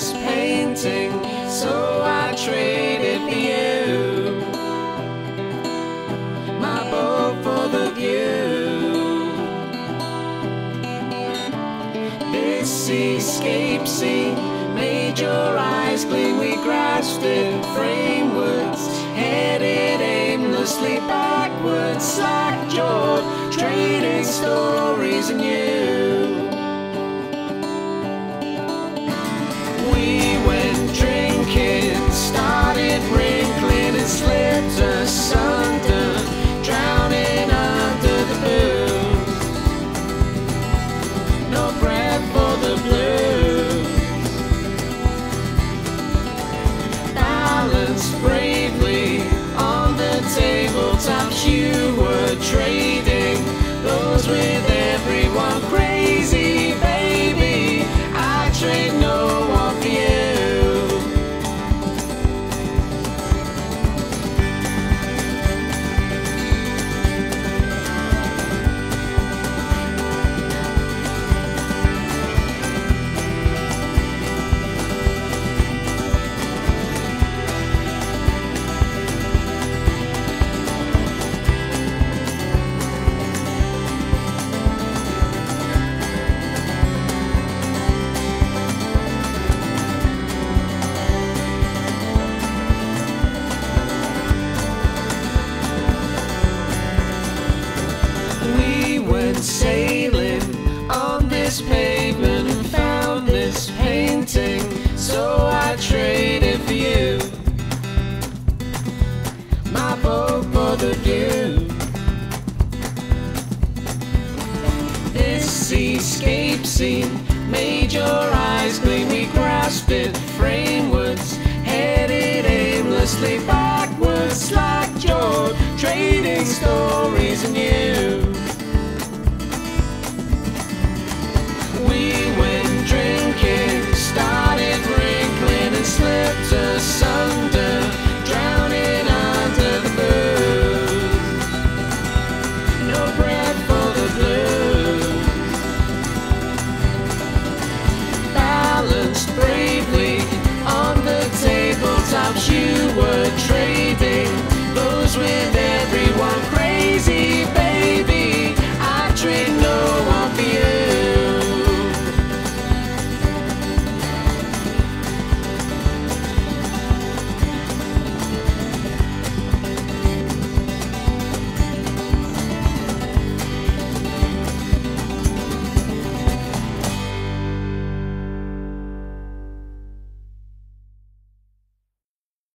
this painting, so I traded for you. My boat for the view. This escape scene made your eyes gleam. We grasped it framewards, headed aimlessly backwards, like your trading stories and you. Bravely on the tabletops you were trading. Those with everyone crazy, went sailing on this pavement and found this painting, so I traded for you. My boat for the view. This escape scene made your eyes gleam. We grasped it framewards, headed aimlessly backwards, like your trading stories and you.